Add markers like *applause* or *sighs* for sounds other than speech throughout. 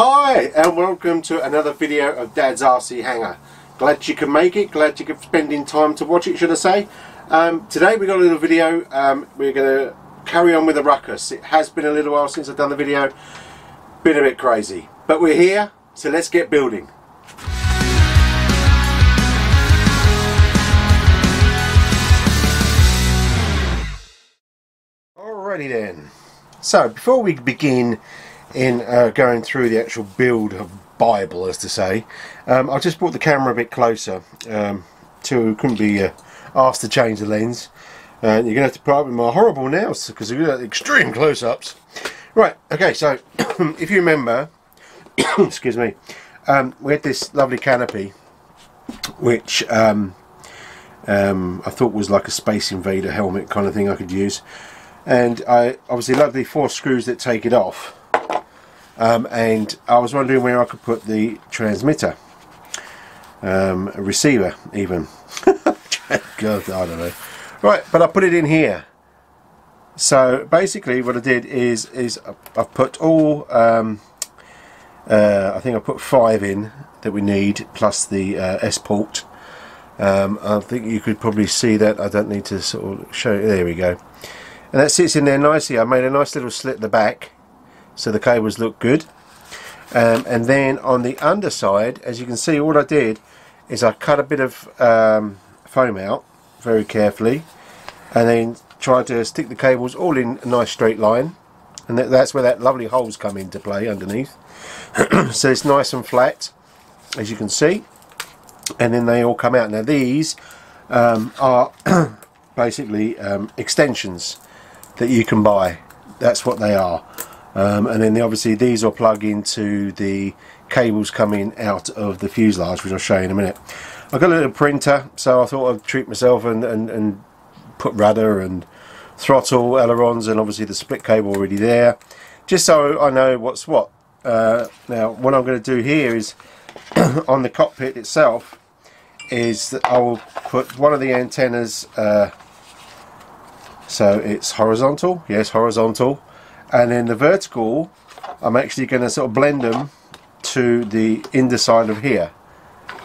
Hi and welcome to another video of Dad's RC Hangar. Glad you can make it, glad you can spending time to watch it should I say. Um, today we got a little video, um, we're going to carry on with the ruckus. It has been a little while since I've done the video, been a bit crazy. But we're here, so let's get building. Alrighty then. So before we begin in uh, going through the actual build of Bible, as to say, um, I just brought the camera a bit closer um, to couldn't be uh, asked to change the lens. And you're going to have to put up with my horrible nails because we've got extreme close-ups. Right, okay, so *clears throat* if you remember, *coughs* excuse me, um, we had this lovely canopy which um, um, I thought was like a Space Invader helmet kind of thing I could use and I obviously love the four screws that take it off um, and I was wondering where I could put the transmitter. Um, receiver even. *laughs* God I don't know. Right but I put it in here. So basically what I did is is I've put all um, uh, I think I put five in that we need plus the uh, S port. Um, I think you could probably see that. I don't need to sort of show there we go. And that sits in there nicely. I made a nice little slit at the back so the cables look good. Um, and then on the underside as you can see what I did is I cut a bit of um, foam out very carefully and then tried to stick the cables all in a nice straight line. And that's where that lovely holes come into play underneath. *clears throat* So it's nice and flat as you can see. And then they all come out. Now these um, are *clears throat* basically um, extensions that you can buy. That's what they are um, and then obviously these will plug into the cables coming out of the fuselage which I'll show you in a minute. I've got a little printer so I thought I'd treat myself and, and, and put rudder and throttle ailerons and obviously the split cable already there just so I know what's what. Uh, now what I'm going to do here is *coughs* on the cockpit itself is that I will put one of the antennas uh, so it's horizontal yes horizontal and then the vertical I'm actually going to sort of blend them to the underside of here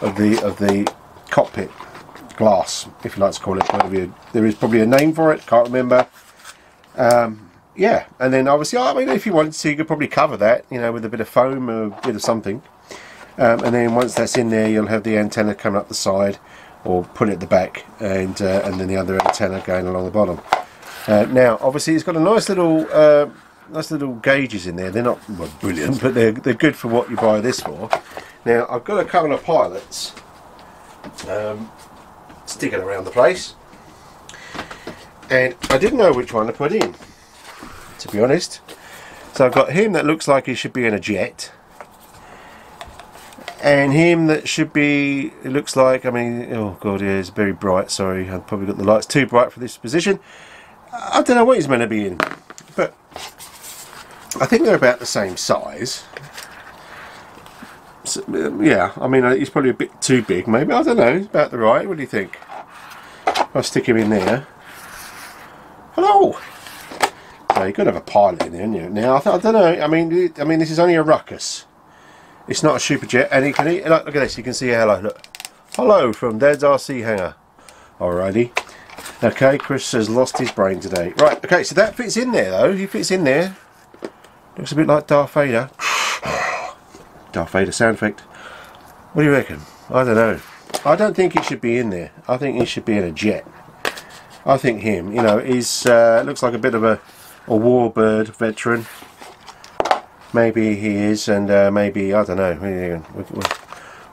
of the of the cockpit glass if you like to call it whatever you, there is probably a name for it can't remember. Um, yeah and then obviously I mean if you wanted to you could probably cover that you know with a bit of foam or a bit of something. Um, and then once that's in there you'll have the antenna coming up the side or put it at the back and uh, and then the other antenna going along the bottom. Uh, now, obviously, it's got a nice little, uh, nice little gauges in there. They're not well, brilliant, but they're they're good for what you buy this for. Now, I've got a couple of pilots um, sticking around the place, and I didn't know which one to put in, to be honest. So I've got him that looks like he should be in a jet and him that should be it looks like I mean oh god yeah it's very bright sorry I've probably got the lights too bright for this position I don't know what he's meant to be in, I think they're about the same size. So, yeah, I mean, uh, he's probably a bit too big, maybe. I don't know. About the right. What do you think? I'll stick him in there. Hello. You've got to have a pilot in there, you? Now, I, I don't know. I mean, I mean, this is only a ruckus. It's not a super jet, and he can. Look, look at this. You can see hello. Look. Hello from Dad's RC Hangar. Alrighty. Okay, Chris has lost his brain today. Right, okay, so that fits in there though. He fits in there. Looks a bit like Darth Vader. *sighs* Darth Vader sound effect. What do you reckon? I don't know. I don't think he should be in there. I think he should be in a jet. I think him, you know, he's uh, looks like a bit of a, a warbird veteran. Maybe he is, and uh, maybe, I don't know, what,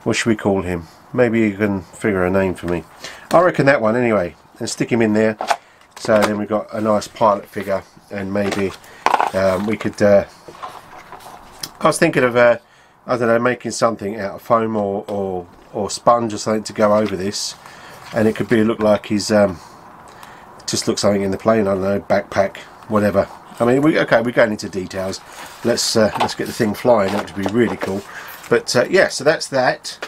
what should we call him? Maybe you can figure a name for me. I reckon that one anyway and stick him in there so then we've got a nice pilot figure and maybe um, we could uh, I was thinking of uh, I don't know making something out of foam or, or, or sponge or something to go over this. And it could be look like he's um, just look something in the plane I don't know backpack whatever. I mean we okay we're going into details. Let's uh, let's get the thing flying. That would be really cool. But uh, yeah so that's that.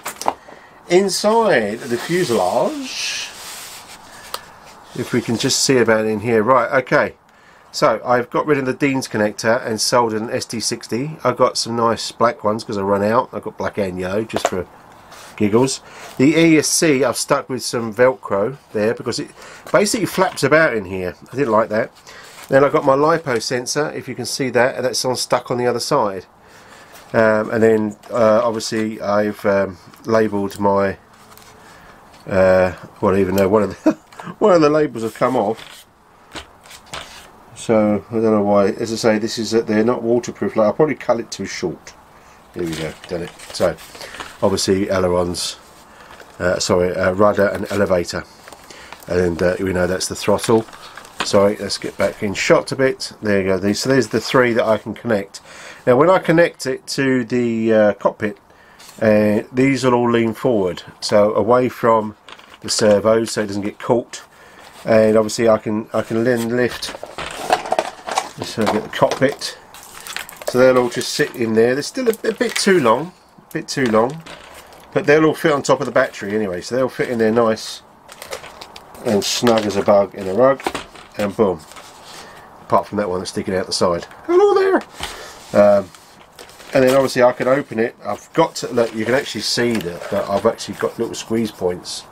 Inside the fuselage if we can just see about in here. Right okay So I've got rid of the Dean's connector and sold an XT60. I've got some nice black ones because I run out. I've got black and yellow just for giggles. The ESC I've stuck with some Velcro there because it basically flaps about in here. I didn't like that. Then I've got my LiPo sensor, if you can see that, and that's on stuck on the other side. Um, and then uh, obviously I've um, labelled my, uh, well even though one of the *laughs* one of the labels have come off so I don't know why as I say this is they're not waterproof like I'll probably cut it too short. Here we go done it. So obviously ailerons uh, sorry uh, rudder and elevator. And uh, we know that's the throttle. Sorry let's get back in shot a bit. There you go. These so there's the three that I can connect. Now when I connect it to the uh, cockpit uh, these will all lean forward. So away from the servos so it doesn't get caught. And obviously I can I can then lift I get the cockpit so they'll all just sit in there. They're still a, a, bit too long a bit too long but they'll all fit on top of the battery anyway so they'll fit in there nice and snug as a bug in a rug and boom. Apart from that one that's sticking out the side. Hello there. Um, and then obviously I can open it. I've got to look you can actually see that, that I've actually got little squeeze points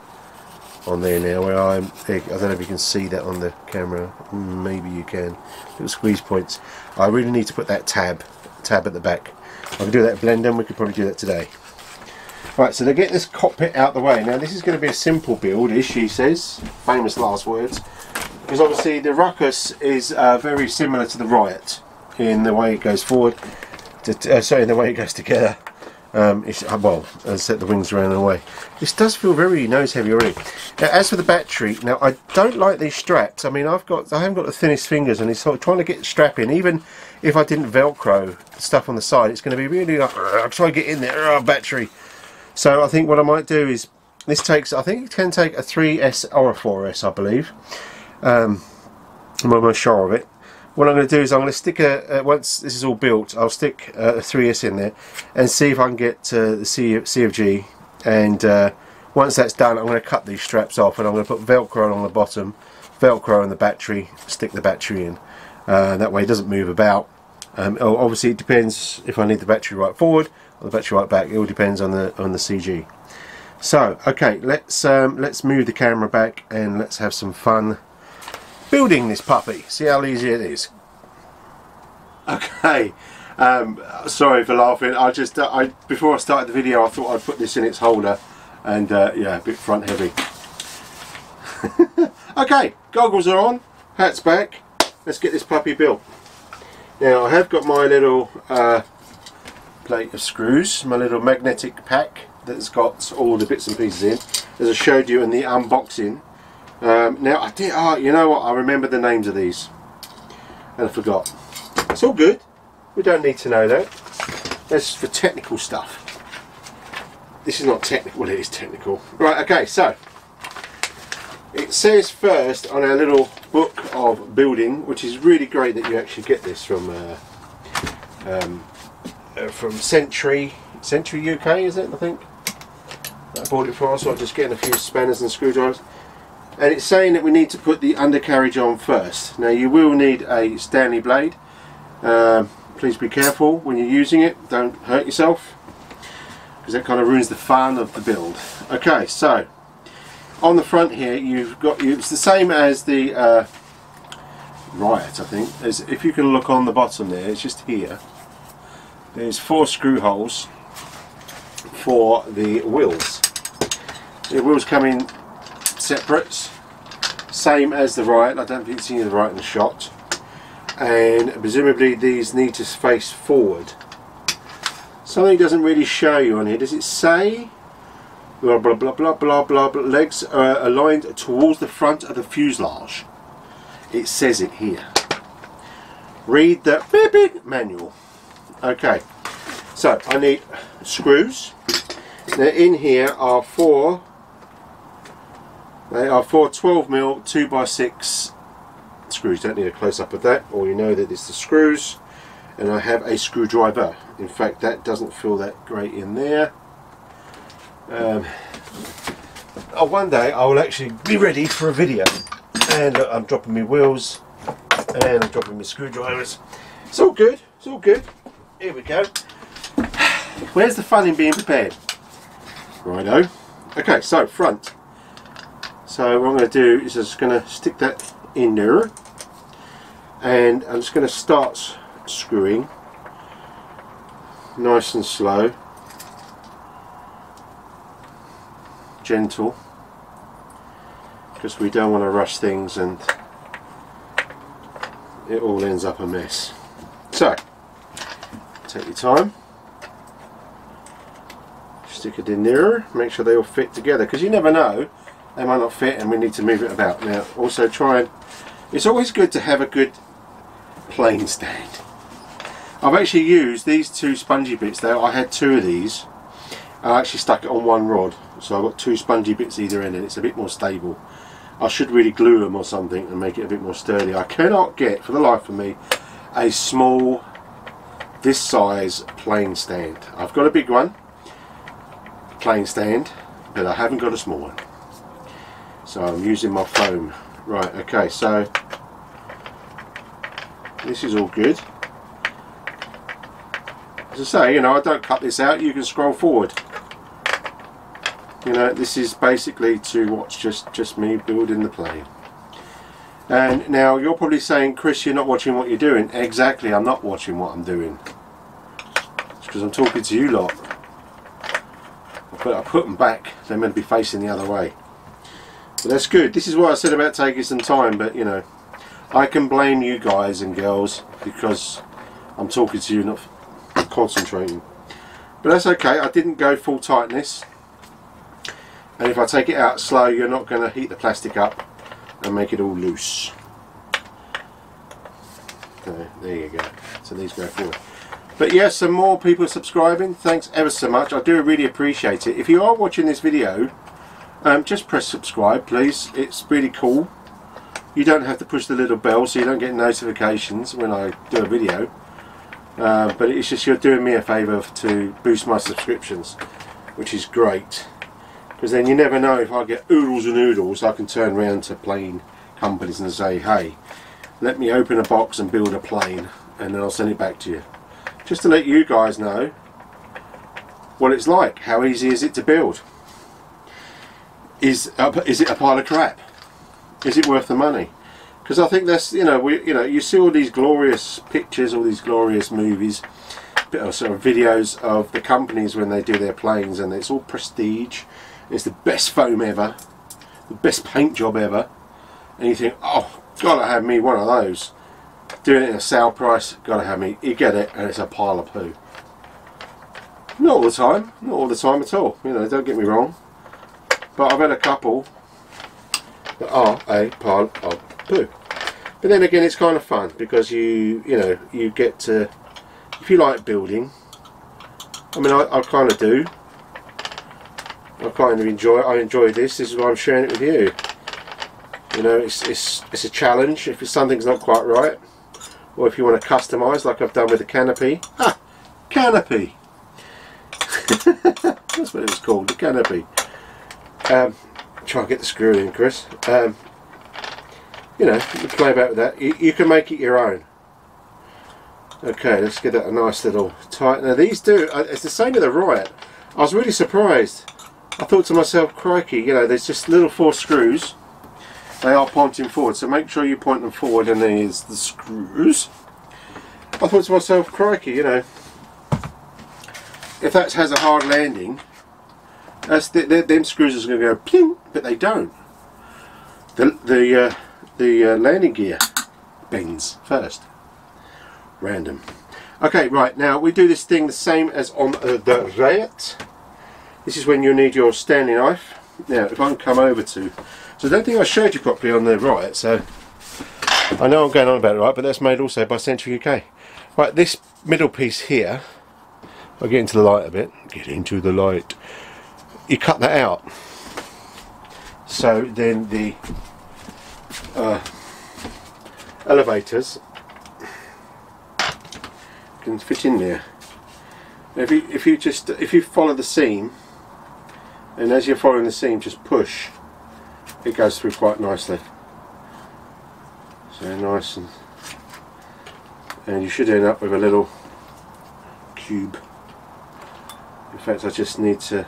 on there now where I'm I don't know if you can see that on the camera. Maybe you can. Little squeeze points. I really need to put that tab tab at the back. I can do that blend and we could probably do that today. Right so to get this cockpit out the way now this is going to be a simple build as she says famous last words. Because obviously the Ruckus is uh, very similar to the Riot in the way it goes forward to, uh, sorry in the way it goes together um, uh, well, I set the wings around and away. This does feel very nose heavy already. Now, as for the battery, now I don't like these straps. I mean, I've got, I haven't got the thinnest fingers, and it's sort of trying to get the strap in. Even if I didn't Velcro stuff on the side, it's going to be really like, I'll try to get in there, oh, battery. So I think what I might do is, this takes, I think it can take a 3S or a 4S, I believe. Um, I'm almost sure of it what I'm going to do is I'm going to stick a, once this is all built, I'll stick uh, a 3S in there and see if I can get the C, C of G and uh, once that's done I'm going to cut these straps off and I'm going to put velcro on the bottom, velcro on the battery, stick the battery in. Uh, that way it doesn't move about. Um, obviously it depends if I need the battery right forward or the battery right back, it all depends on the on the CG. So okay let's um, let's move the camera back and let's have some fun building this puppy. See how easy it is. Okay, um, sorry for laughing. I just, uh, I before I started the video, I thought I'd put this in its holder, and uh, yeah, a bit front heavy. *laughs* okay, goggles are on, hat's back. Let's get this puppy built. Now I have got my little uh, plate of screws, my little magnetic pack that's got all the bits and pieces in, as I showed you in the unboxing um, now I did, oh, you know what, I remember the names of these and I forgot. It's all good, we don't need to know that. That's for technical stuff. This is not technical, well it is technical. Right, okay, so it says first on our little book of building, which is really great that you actually get this from uh, um, uh, from Century, Century UK is it I think? I bought it for us, so I'm just getting a few spanners and screwdrivers and it's saying that we need to put the undercarriage on first. Now you will need a Stanley blade. Uh, please be careful when you're using it, don't hurt yourself because that kind of ruins the fun of the build. Okay, so on the front here you've got it's the same as the uh, Riot I think. As if you can look on the bottom there, it's just here. There's four screw holes for the wheels. The wheels come in separates. Same as the Riot I don't think it's any the Riot in the shot. And presumably these need to face forward. Something doesn't really show you on here. Does it say? Blah blah blah blah blah blah, blah. legs are aligned towards the front of the fuselage. It says it here. Read the beep, beep manual. Okay. So I need screws. Now in here are four they are for 12mm 2x6 screws. Don't need a close-up of that. Or you know that it's the screws. And I have a screwdriver. In fact, that doesn't feel that great in there. Um, oh, one day I will actually be ready for a video. And look, I'm dropping my wheels. And I'm dropping my screwdrivers. It's all good. It's all good. Here we go. *sighs* Where's the fun in being prepared? Righto. Okay, so front. So what I'm going to do is I'm just going to stick that in there. And I'm just going to start screwing. Nice and slow. Gentle. Because we don't want to rush things and it all ends up a mess. So, take your time stick it in there make sure they all fit together because you never know they might not fit and we need to move it about. Now also try it's always good to have a good plane stand. I've actually used these two spongy bits though. I had two of these I actually stuck it on one rod. So I've got two spongy bits either end and it's a bit more stable. I should really glue them or something and make it a bit more sturdy. I cannot get for the life of me a small this size plane stand. I've got a big one plane stand but I haven't got a small one so I'm using my foam. Right okay so this is all good. As I say you know I don't cut this out you can scroll forward. You know this is basically to watch just just me building the plane. And now you're probably saying Chris you're not watching what you're doing. Exactly I'm not watching what I'm doing. It's because I'm talking to you lot. But I put them back. They're meant to be facing the other way but that's good. This is what I said about taking some time but you know I can blame you guys and girls because I'm talking to you not concentrating. But that's okay. I didn't go full tightness. And if I take it out slow you're not going to heat the plastic up and make it all loose. So, there you go. So these go forward. But yes, some more people subscribing. Thanks ever so much. I do really appreciate it. If you are watching this video, um, just press subscribe, please. It's really cool. You don't have to push the little bell so you don't get notifications when I do a video. Uh, but it's just you're doing me a favour to boost my subscriptions, which is great. Because then you never know if I get oodles and oodles, I can turn around to plane companies and say, hey, let me open a box and build a plane, and then I'll send it back to you just to let you guys know what it's like. How easy is it to build? Is is it a pile of crap? Is it worth the money? Because I think that's you know we you know you see all these glorious pictures, all these glorious movies, sort of videos of the companies when they do their planes, and it's all prestige. It's the best foam ever, the best paint job ever, and you think, oh, gotta have me one of those doing it at a sale price, gotta have me, you get it, and it's a pile of poo. Not all the time, not all the time at all, you know, don't get me wrong. But I've had a couple that are a pile of poo. But then again, it's kind of fun because you, you know, you get to, if you like building, I mean, I, I kind of do. I kind of enjoy. I enjoy this. This is why I'm sharing it with you. You know, it's, it's, it's a challenge. If something's not quite right, or if you want to customise like I've done with the canopy canopy *laughs* that's what it was called the canopy um, try and get the screw in Chris. Um, you know you play about with that. You, you, can make it your own. Okay let's get that a nice little tight. Now these do uh, it's the same with the Riot. I was really surprised. I thought to myself crikey you know there's just little four screws. They are pointing forward so make sure you point them forward and there's the screws. I thought to myself crikey you know if that has a hard landing that's the, the, them screws are going to go pling but they don't. The the uh, the uh, landing gear bends first. Random. Okay Riot now we do this thing the same as on uh, the Riot. This is when you need your Stanley knife. Now if I can come over to so I don't think I showed you properly on the right, so I know I'm going on about it right, but that's made also by Century UK. Right, this middle piece here, I'll get into the light a bit, get into the light, you cut that out. So then the uh, elevators can fit in there. If you if you just if you follow the seam, and as you're following the seam, just push it goes through quite nicely. So nice and and you should end up with a little cube in fact I just need to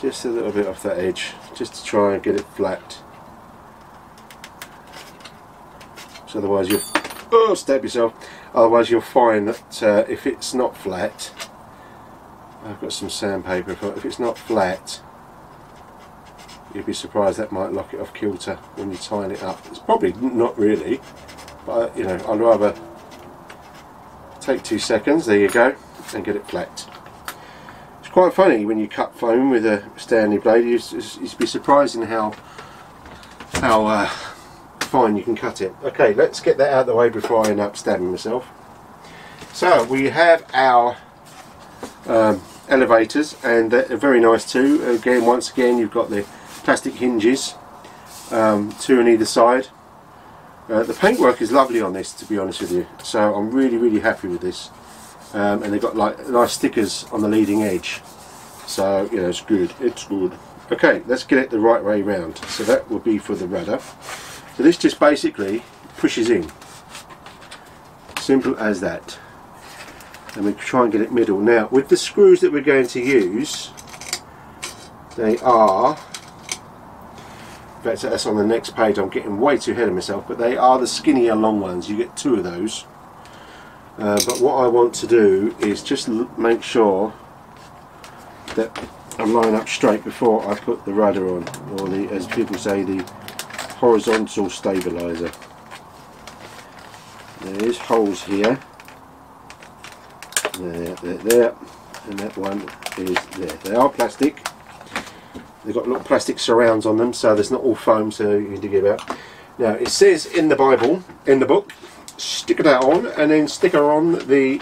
just a little bit off that edge just to try and get it flat. So otherwise you'll oh stab yourself. Otherwise you'll find that uh, if it's not flat I've got some sandpaper but if it's not flat you'd be surprised that might lock it off kilter when you tighten it up. It's probably not really but you know I'd rather take two seconds there you go and get it flat quite funny when you cut foam with a Stanley blade. You'd, be surprised in how how uh, fine you can cut it. Okay let's get that out of the way before I end up stabbing myself. So we have our um, elevators and they're very nice too. Again once again you've got the plastic hinges um, two on either side. Uh, the paintwork is lovely on this to be honest with you. So I'm really really happy with this um, and they've got like nice stickers on the leading edge. So you know it's good. It's good. Okay let's get it the right way round. So that will be for the rudder. So this just basically pushes in. Simple as that. And we try and get it middle. Now with the screws that we're going to use they are in that's on the next page. I'm getting way too ahead of myself but they are the skinnier long ones. You get two of those uh, but what I want to do is just make sure that I'm lining up straight before I put the rudder on or the as people say the horizontal stabilizer. There is holes here. There, there, there. And that one is there. They are plastic. They've got little plastic surrounds on them, so there's not all foam, so you can dig it out. Now, it says in the Bible, in the book, stick that on, and then stick on the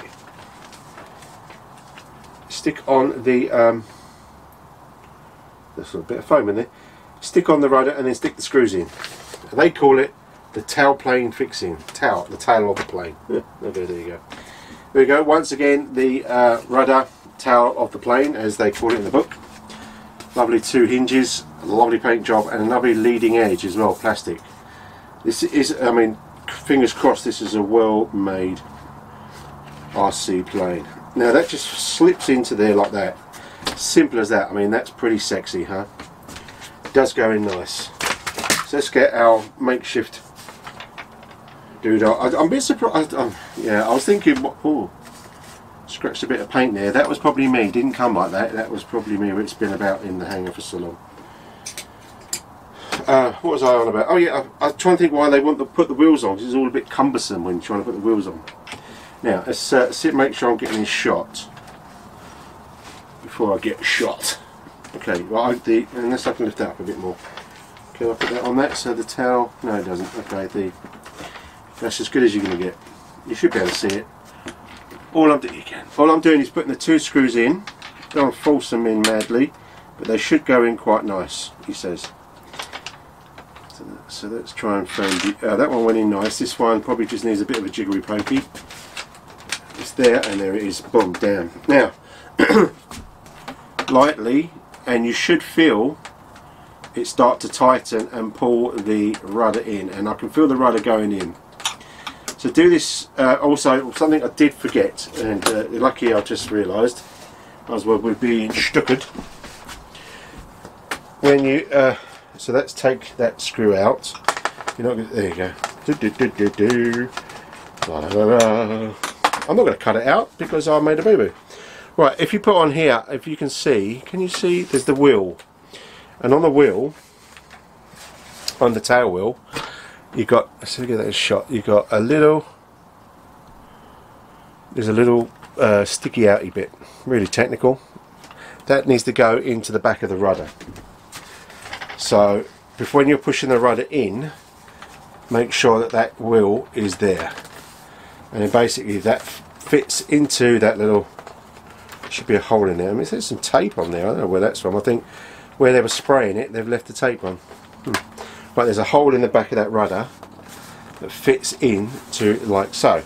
stick on the um, there's a bit of foam in there. Stick on the rudder and then stick the screws in. They call it the tail plane fixing. Tail, the tail of the plane. *laughs* okay, there you go. There we go. Once again, the uh, rudder tail of the plane, as they call it in the book lovely two hinges lovely paint job and a lovely leading edge as well plastic this is I mean fingers crossed this is a well made RC plane now that just slips into there like that simple as that I mean that's pretty sexy huh does go in nice so let's get our makeshift dude I, am a bit surprised I'm, yeah I was thinking oh scratched a bit of paint there. That was probably me. Didn't come like that. That was probably me. It's been about in the hangar for so long. Uh, what was I on about? Oh yeah, I, I was trying to think why they want to put the wheels on it's all a bit cumbersome when you're trying to put the wheels on. Now, let's uh, sit, make sure I'm getting this shot before I get shot. Okay, well, the, unless I can lift that up a bit more. Can I put that on that so the towel? No, it doesn't. Okay, the that's as good as you're going to get. You should be able to see it all I'm doing. All I'm doing is putting the two screws in. Don't force them in madly, but they should go in quite nice. He says. So, let's try and find the, uh, that one went in nice. This one probably just needs a bit of a jiggery pokey. It's there and there it is. Boom, down. Now, *clears throat* lightly, and you should feel it start to tighten and pull the rudder in, and I can feel the rudder going in. So do this, uh, also something I did forget, and uh, lucky I just realised, as well we're being stuckered. When you, uh, so let's take that screw out. You're. There you go. Do, do, do, do, do. La, la, la, I'm not going to cut it out because I made a boo boo. Right, if you put on here, if you can see, can you see? There's the wheel, and on the wheel, on the tail wheel, you got so get that shot you got a little there's a little uh, sticky outy bit really technical that needs to go into the back of the rudder so before when you're pushing the rudder in make sure that that wheel is there and basically that fits into that little should be a hole in there I mean there's some tape on there I don't know where that's from I think where they were spraying it they've left the tape on hmm. But there's a hole in the back of that rudder that fits in to like so.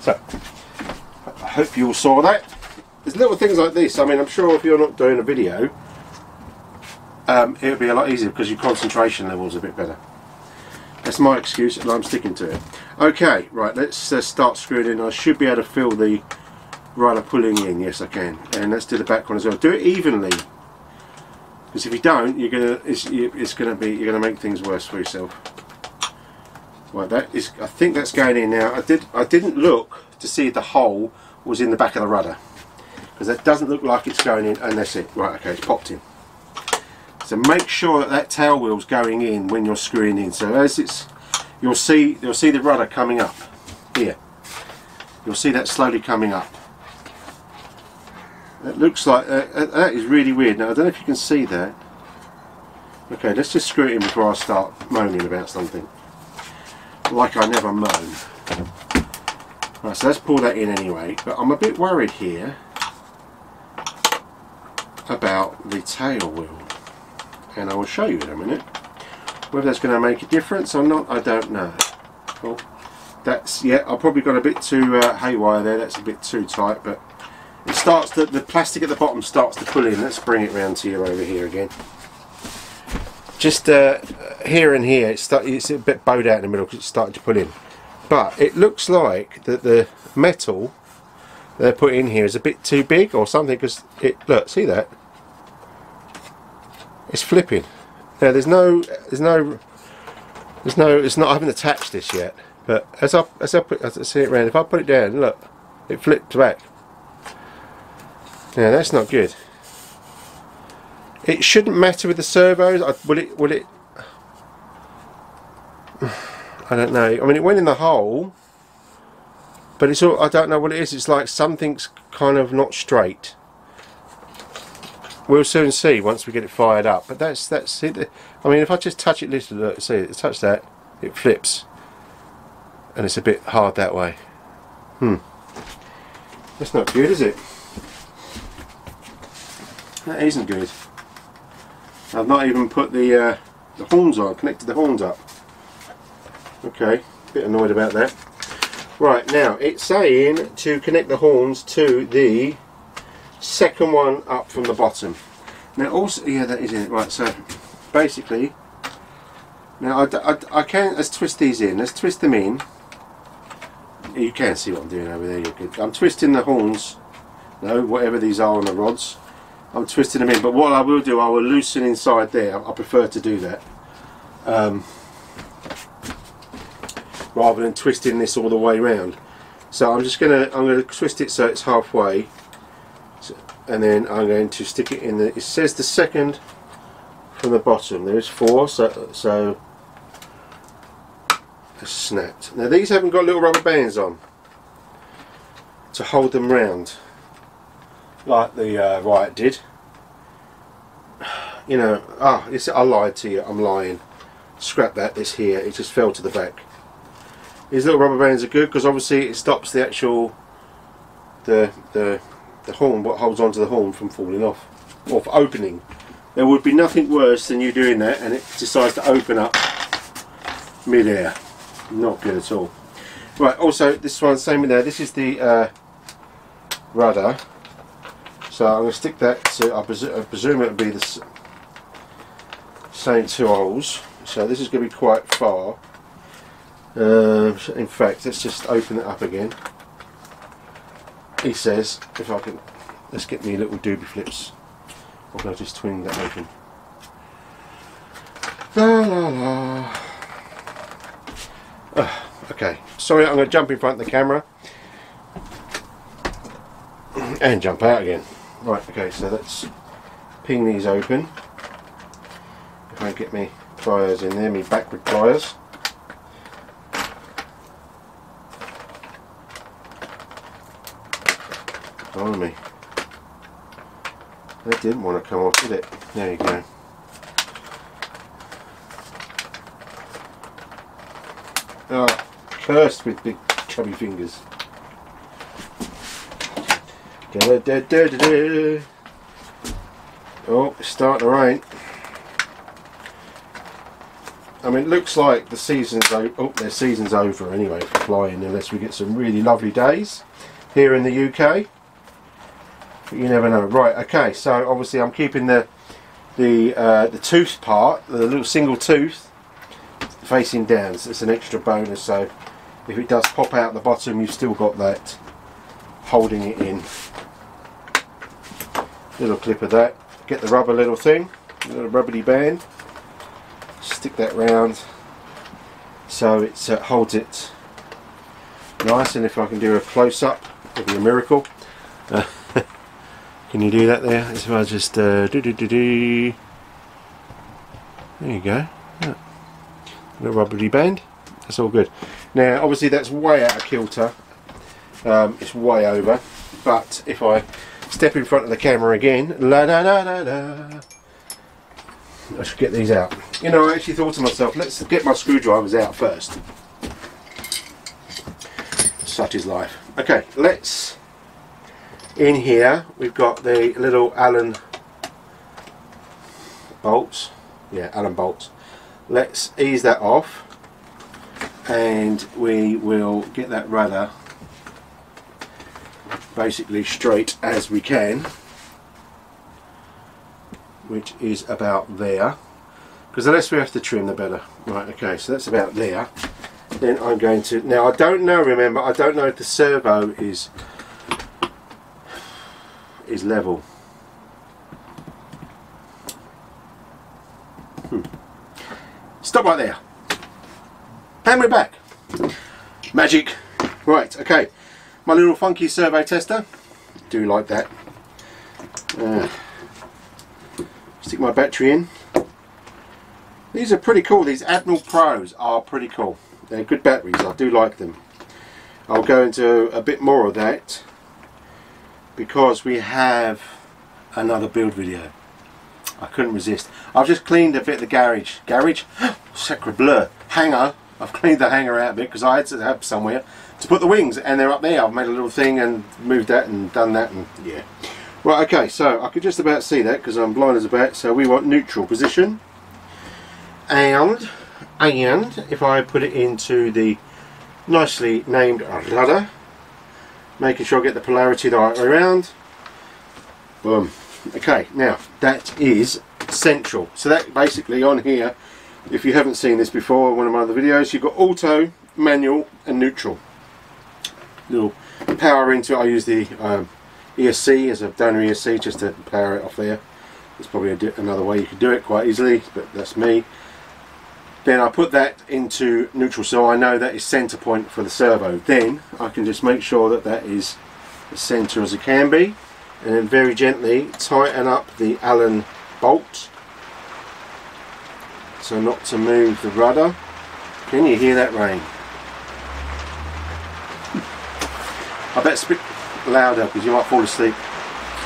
So, I hope you all saw that. There's little things like this. I mean, I'm sure if you're not doing a video, um, it'll be a lot easier because your concentration level is a bit better. That's my excuse and I'm sticking to it. Okay, right, let's uh, start screwing in. I should be able to feel the rudder pulling in. Yes, I can. And let's do the back one as well. Do it evenly. Because if you don't, you're gonna it's, it's gonna be you're gonna make things worse for yourself. Right, that is. I think that's going in now. I did. I didn't look to see if the hole was in the back of the rudder because that doesn't look like it's going in. And that's it. Right. Okay, it's popped in. So make sure that that tail wheel's going in when you're screwing in. So as it's, you'll see you'll see the rudder coming up here. You'll see that slowly coming up. It looks like uh, that is really weird. Now I don't know if you can see that. Okay, let's just screw it in before I start moaning about something. Like I never moan. Right, so let's pull that in anyway. But I'm a bit worried here about the tail wheel and I will show you in a minute. Whether that's going to make a difference or not I don't know. Well, that's yeah I've probably got a bit too uh, haywire there. That's a bit too tight but it starts to, the plastic at the bottom starts to pull in. Let's bring it round to you over here again. Just uh, here and here it's, start, it's a bit bowed out in the middle because it's starting to pull in. But it looks like that the metal they're put in here is a bit too big or something because it look see that it's flipping. Now there's no there's no there's no it's not I haven't attached this yet but as I as I put as I see it around if I put it down look it flipped back. Now that's not good. It shouldn't matter with the servos I, will it will it? *sighs* I don't know. I mean it went in the hole but it's all I don't know what it is. It's like something's kind of not straight we'll soon see once we get it fired up but that's that's it. I mean if I just touch it little look see touch that it flips. And it's a bit hard that way. Hmm. That's not good is it? That isn't good. I've not even put the uh, the horns on connected the horns up. Okay bit annoyed about that. Right now it's saying to connect the horns to the second one up from the bottom. Now also yeah that is it. Right so basically now I, I, I can let's twist these in. Let's twist them in. You can see what I'm doing over there good I'm twisting the horns no whatever these are on the rods. I'm twisting them in but what I will do I will loosen inside there. I prefer to do that um, rather than twisting this all the way around so I'm just gonna I'm gonna twist it so it's halfway and then I'm going to stick it in the it says the second from the bottom. There's four so so it's snapped now these haven't got little rubber bands on to hold them round like the uh, Riot did. *sighs* You know ah I lied to you. I'm lying. Scrap that. This here. It just fell to the back. These little rubber bands are good because obviously it stops the actual the the the horn, what holds onto the horn from falling off, or for opening. There would be nothing worse than you doing that and it decides to open up mid-air. Not good at all. Right, also this one, same in there, this is the uh, rudder. So I'm going to stick that to, I, presu I presume it would be the same two holes. So this is going to be quite far. Uh, in fact, let's just open it up again he says, if I can, let's get me little doobie flips. Or I'll just twing that open. La la la. Uh, okay, sorry, I'm going to jump in front of the camera and jump out again. Right, okay, so let's ping these open. If I get me pliers in there, me backward pliers. Blimey. That didn't want to come off, did it? There you go. Oh, cursed with big chubby fingers. Da -da -da oh, it's starting to rain. I mean, it looks like the season's over. Oh, their season's over anyway for flying, unless we get some really lovely days here in the UK you never know. Right, okay, so obviously I'm keeping the the uh, the tooth part, the little single tooth facing down. So it's an extra bonus. So if it does pop out the bottom, you've still got that holding it in. Little clip of that. Get the rubber little thing, little rubbery band. Stick that round so it uh, holds it nice. And if I can do a close up, it'll be a miracle. Uh, *laughs* can you do that there? If I just uh, do do do do. There you go. Yeah. Little rubbery band. That's all good. Now, obviously, that's way out of kilter. Um, it's way over. But if I step in front of the camera again, la da da da da. I should get these out. You know, I actually thought to myself, let's get my screwdrivers out first. Such is life. Okay, let's. In here, we've got the little Allen bolts. Yeah, Allen bolts. Let's ease that off and we will get that rudder basically straight as we can which is about there because the less we have to trim the better right okay so that's about there then I'm going to now I don't know remember I don't know if the servo is is level. Hmm. stop right there. Hammer it back. Magic. Right okay. My little funky servo tester. Do like that. Uh, stick my battery in. These are pretty cool. These Admiral Pros are pretty cool. They're good batteries. I do like them. I'll go into a bit more of that because we have another build video. I couldn't resist. I've just cleaned a bit of the garage. Garage? *gasps* Sacre bleu. Hangar. I've cleaned the hangar out a bit because I had to have somewhere to put the wings and they're up there. I've made a little thing and moved that and done that and yeah. Right, okay, so I could just about see that because I'm blind as a bat. So we want neutral position. And, and if I put it into the nicely named rudder, making sure I get the polarity the right way around. Boom. Okay, now that is central. So that basically on here, if you haven't seen this before, one of my other videos, you've got auto, manual and neutral. Little power into it, I use the um, ESC as a donor ESC just to power it off there. There's probably another way you could do it quite easily, but that's me. Then I put that into neutral so I know that is center point for the servo. Then I can just make sure that that is as center as it can be and then very gently tighten up the Allen bolt so not to move the rudder. Can you hear that rain? I bet it's louder because you might fall asleep.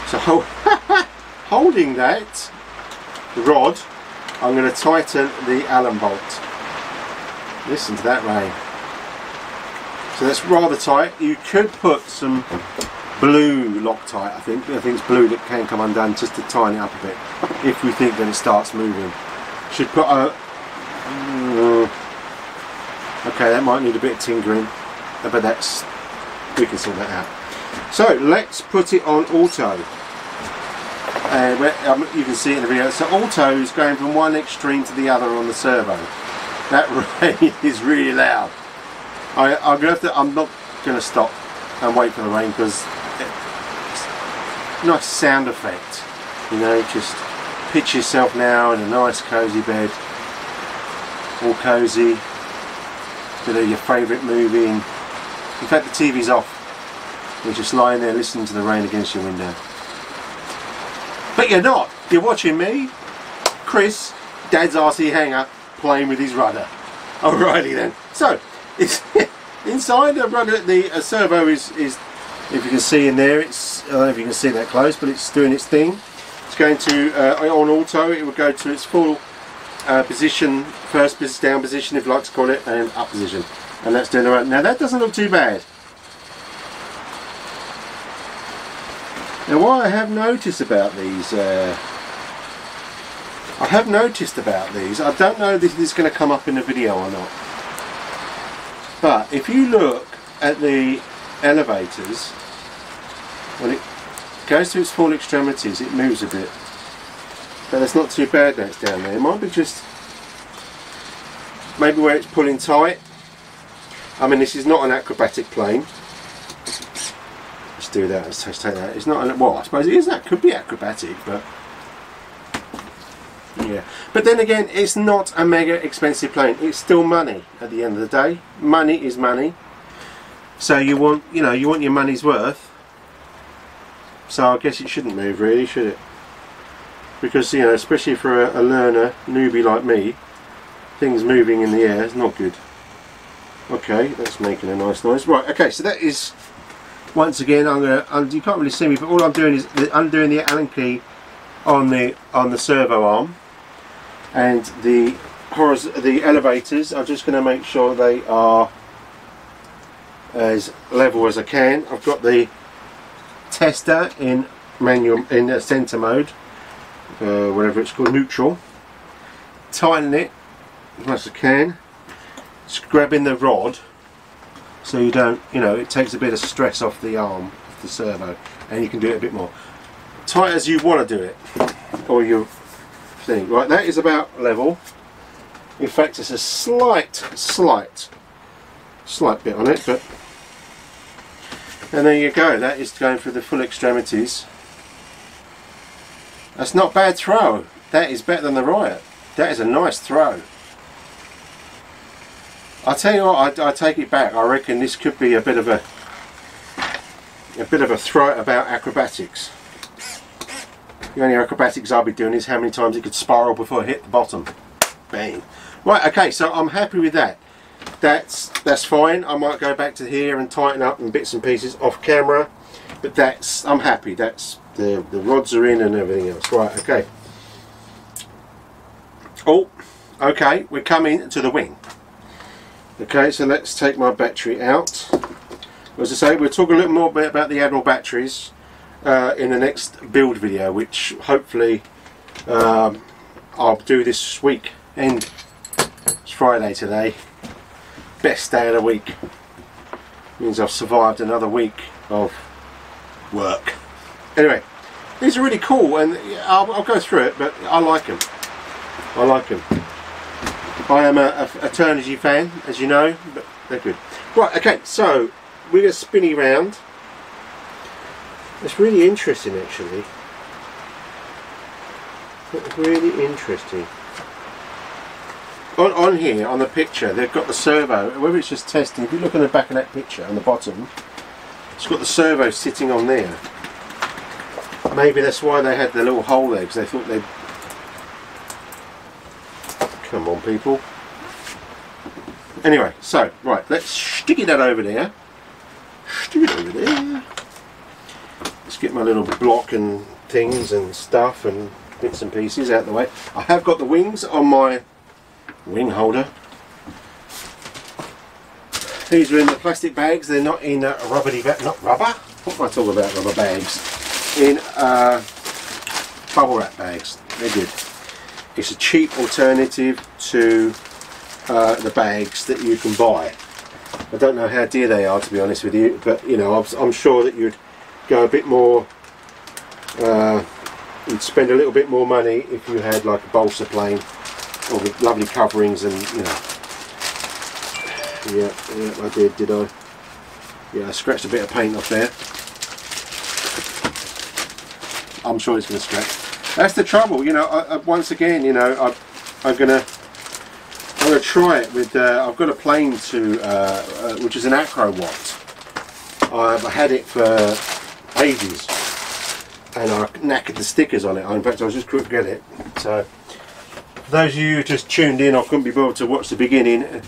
So *laughs* holding that rod, I'm going to tighten the Allen bolt. Listen to that rain. So that's rather tight. You could put some blue Loctite, I think. I think it's blue that can come undone just to tighten it up a bit. If we think that it starts moving. Should put a... Uh, okay, that might need a bit of tinkering. But that's... We can sort that out. So let's put it on auto. And um, you can see it in the video. So auto is going from one extreme to the other on the servo. That *laughs* rain is really loud. I, I'm, gonna to, I'm not going to stop and wait for the rain because nice sound effect. You know, just pitch yourself now in a nice cozy bed, all cozy, bit of your favourite movie. In fact, the TV's off you're just lying there listening to the rain against your window. But you're not. You're watching me, Chris, Dad's RC Hangar, playing with his rudder. Alrighty then. So, it's *laughs* inside the rudder, the uh, servo is, is, if you can see in there, it's, I don't know if you can see that close, but it's doing its thing. It's going to, uh, on auto, it will go to its full uh, position, first down position if you like to call it, and up position. And that's doing the right. Now that doesn't look too bad. Now what I have noticed about these, uh, I have noticed about these, I don't know if this is going to come up in the video or not, but if you look at the elevators, when it goes to its full extremities it moves a bit, but that's not too bad that it's down there, it might be just maybe where it's pulling tight. I mean, this is not an acrobatic plane. Let's do that. Let's take that. It's not. Well, I suppose it is. That could be acrobatic, but yeah. But then again, it's not a mega expensive plane. It's still money at the end of the day. Money is money. So you want, you know, you want your money's worth. So I guess it shouldn't move, really, should it? Because you know, especially for a, a learner, newbie like me, things moving in the air is not good. Okay, that's making a nice noise. Right, okay, so that is once again I'm gonna you can't really see me but all I'm doing is undoing the Allen key on the on the servo arm. And the the elevators I'm just going to make sure they are as level as I can. I've got the tester in manual in center mode uh, whatever it's called neutral. Tighten it as much as I can. Grabbing the rod so you don't you know it takes a bit of stress off the arm of the servo and you can do it a bit more. Tight as you want to do it or your thing right that is about level. In fact it's a slight slight slight bit on it but and there you go that is going for the full extremities. That's not bad throw. That is better than the Riot. That is a nice throw I tell you what, I, I, take it back. I reckon this could be a bit of a a bit of a throw about acrobatics. The only acrobatics I'll be doing is how many times it could spiral before it hit the bottom. Bang. Right, okay, so I'm happy with that. That's that's fine. I might go back to here and tighten up in bits and pieces off camera, but that's I'm happy. That's the the rods are in and everything else. Right, okay. Oh, okay, we're coming to the wing. Okay, so let's take my battery out. As I say, we'll talk a little more bit about the Admiral batteries uh, in the next build video, which hopefully um, I'll do this week. And it's Friday today. Best day of the week. Means I've survived another week of work. Anyway, these are really cool, and I'll, I'll go through it, but I like them. I like them. I am a, a, Turnigy fan, as you know, but they're good. Right, okay, so we're going to spinny round. It's really interesting, actually. It's really interesting. On, on here, on the picture, they've got the servo, whether it's just testing, if you look on the back of that picture, on the bottom, it's got the servo sitting on there. Maybe that's why they had the little hole there, because they thought they'd Come on, people. Anyway, so, right, let's stick that over there. Stick it over there. Let's get my little block and things and stuff and bits and pieces out of the way. I have got the wings on my wing holder. These are in the plastic bags, they're not in a rubbery bag, not rubber? What am I talking about, rubber bags? In uh, bubble wrap bags, they're good. It's a cheap alternative to uh, the bags that you can buy. I don't know how dear they are to be honest with you, but you know, I'm, sure that you'd go a bit more, uh, you'd spend a little bit more money if you had like a balsa plane or with lovely coverings and you know. Yeah, yeah, I did, did I? Yeah, I scratched a bit of paint off there. I'm sure it's to scratch. That's the trouble, you know. I, I, once again, you know, I, am gonna I'm gonna try it with. Uh, I've got a plane to, uh, uh, which is an Acro Wot. I've had it for ages, and I knackered the stickers on it. In fact, I was just couldn't get it. So, those of you who just tuned in, I couldn't be bothered to watch the beginning.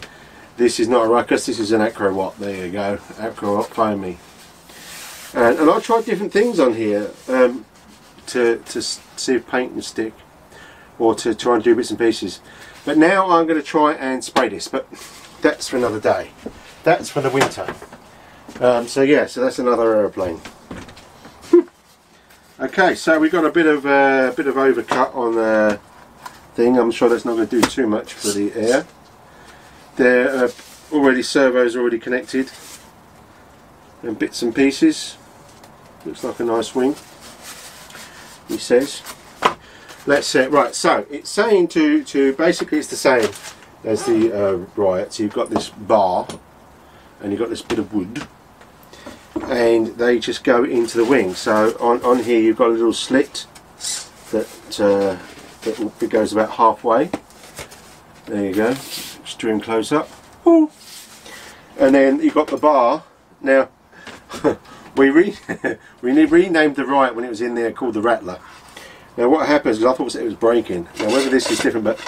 This is not a ruckus. This is an Acro Wot. There you go, Acro Wot Foam Me. And, and I tried different things on here. Um, to, to see if paint can stick or to try and do bits and pieces. But now I'm going to try and spray this, but that's for another day. That's for the winter. Um, so yeah, so that's another aeroplane. *laughs* okay, so we've got a bit of a uh, bit of overcut on the thing. I'm sure that's not going to do too much for the air. There are already servos already connected and bits and pieces. Looks like a nice wing he says let's say right so it's saying to to basically it's the same as the uh, Riot. So you've got this bar, and you've got this bit of wood, and they just go into the wing. So on on here you've got a little slit that uh, that goes about halfway. There you go. Extreme close up. Ooh. And then you've got the bar. Now *laughs* we re *laughs* we renamed the Riot when it was in there called the Rattler. Now what happens is I thought it was breaking. Now whether this is different, but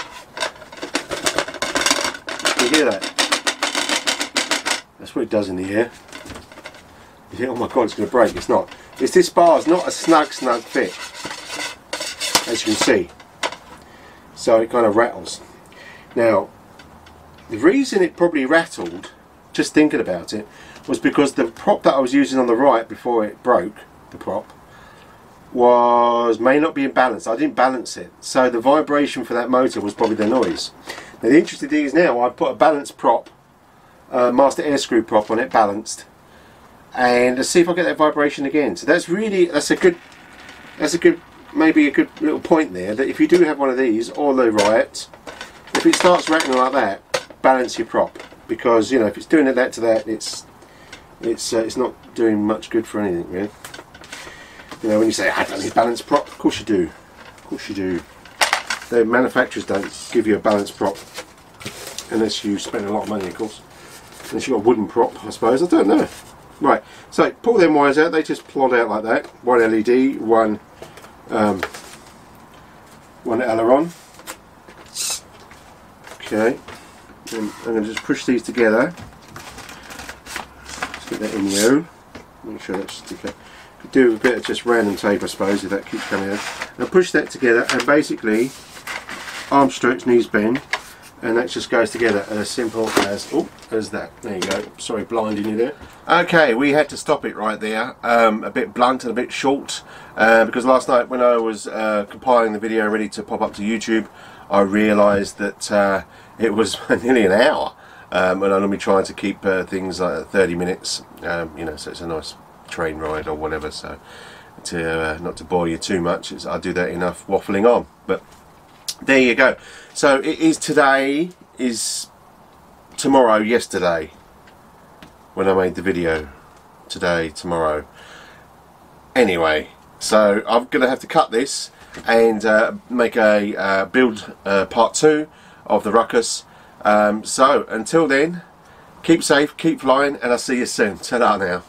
you hear that? That's what it does in the air. You think, oh my god, it's going to break. It's not. It's this bar is not a snug, snug fit, as you can see. So it kind of rattles. Now, the reason it probably rattled, just thinking about it, was because the prop that I was using on the Riot before it broke, the prop, was may not be in balance. I didn't balance it. So the vibration for that motor was probably the noise. Now the interesting thing is now I've put a balanced prop, uh, Master Airscrew prop on it, balanced. And let's see if I get that vibration again. So that's really, that's a good, that's a good, maybe a good little point there, that if you do have one of these, or the Riot, if it starts rattling like that, balance your prop. Because, you know, if it's doing it that to that, it's it's uh, it's not doing much good for anything really. You know, when you say I don't need balance prop, of course you do. Of course you do. The manufacturers don't give you a balance prop unless you spend a lot of money, of course. Unless you've got a wooden prop, I suppose. I don't know. Right, so pull them wires out. They just plod out like that. One LED, one um, one aileron. Okay, and I'm going to just push these together put that in the Make sure that's okay. Do a bit of just random tape, I suppose, if that keeps coming out. And push that together, and basically, arm stretch, knees bend, and that just goes together as simple as oh, as that. There you go. Sorry, blinding you there. Okay, we had to stop it right there. Um, a bit blunt and a bit short, uh, because last night when I was uh, compiling the video ready to pop up to YouTube, I realised that uh, it was *laughs* nearly an hour um, and going to trying to keep uh, things like 30 minutes, um, you know, so it's a nice train ride or whatever. So to uh, not to bore you too much, I do that enough waffling on. But there you go. So it is today, is tomorrow, yesterday, when I made the video. Today, tomorrow. Anyway, so I'm going to have to cut this and uh, make a uh, build uh, part two of the Ruckus um, so until then, keep safe, keep flying, and I'll see you soon. Ta-da now.